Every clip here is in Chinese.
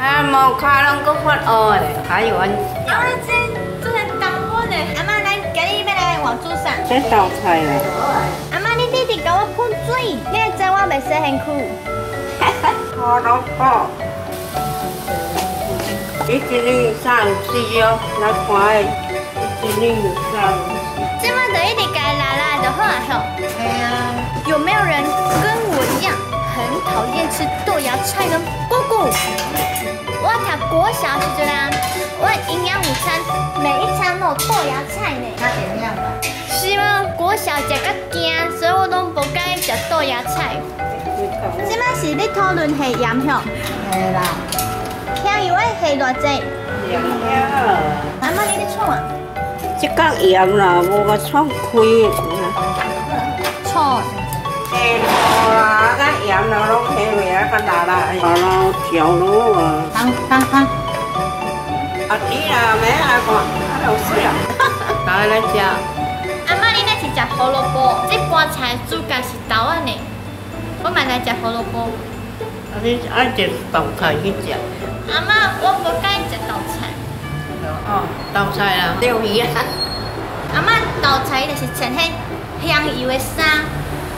啊，毛卡拢搁发黑的，还有啊。啊，这做。阿妈，咱今日要来换煮啥？这道菜嘞。阿妈，你弟弟教我喷水，你会知我袂洗身躯。胡萝卜，一斤二三四哦，来看的，一斤二三。这么就一直该拉拉就好啊，吼。哎呀，有没有人跟我一样很讨厌吃豆芽菜呢？姑姑，国小时阵啊，我营养午餐每一餐都有豆芽菜呢。他怎样吧？是吗？国小食较惊，所以我都不敢食豆芽菜。这摆是咧讨论下盐吼，系啦，香油爱下偌济？阿妈你咧创啊？这个盐啦，无个创开。创。个盐啦，拢下落啊，个辣辣，把它调落啊。当当当，啊，你啦，咩来看，啊，有水啊。来来食。阿妈你那是吃胡萝卜，这盘菜主角是豆仔呢。我买来吃胡萝卜。啊，你爱吃豆菜去吃。阿妈，我不敢吃豆菜。哦，豆菜啦，钓鱼啊。阿妈，豆菜就是穿迄香油的衫，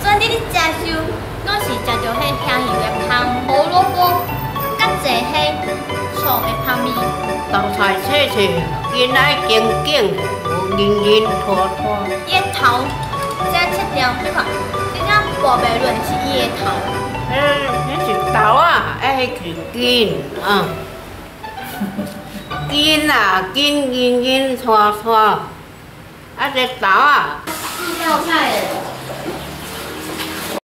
所以你咧食时候，拢是食着迄香油的香胡萝卜，甲济迄醋的香味。豆菜切切，应爱紧紧，有圆圆拖拖。叶头，这切掉，你看，这只薄白论是叶头。迄迄是豆啊，哎，是筋啊。筋啊，筋筋筋拖拖，啊，这头啊。